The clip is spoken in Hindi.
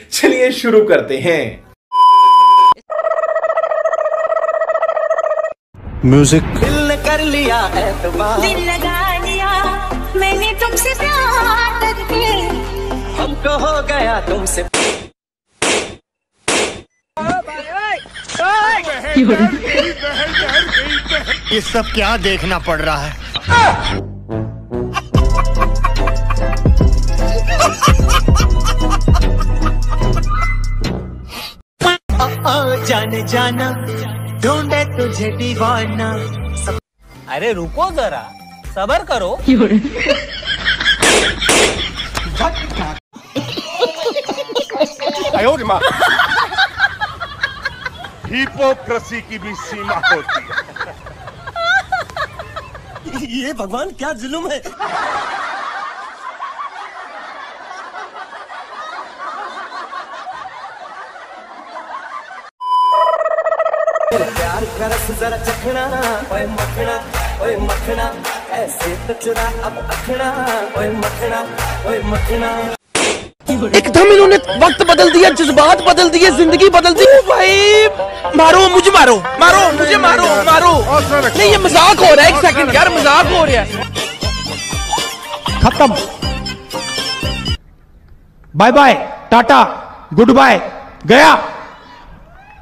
चलिए शुरू करते हैं। म्यूज़िक दिल कर लिया एतबार। दिल लगा लिया मैंने तुमसे प्यार करके। हमको हो गया तुमसे। ये सब क्या देखना पड़ रहा है? जाने जाना ढूंढे तुझे दीवाना। अरे रुको जरा सबर करो। हिपोक्रेसी की भी सीमा होती है। ये भगवान क्या जुल्म है? प्यार का जरा चखना ओए मखना ओए मखना ऐसे तो चुरा अब अखना ओए मखना ओए मखना। एकदम इन्होंने वक्त बदल दिया जज्बात बदल दिए ज़िंदगी बदल दी। भाई मारो मुझे मारो मारो मुझे मारो मारो। नहीं ये मज़ाक हो रहा है एक सेकंड यार मज़ाक हो रहा है। खत्म। Bye bye tata good bye गया।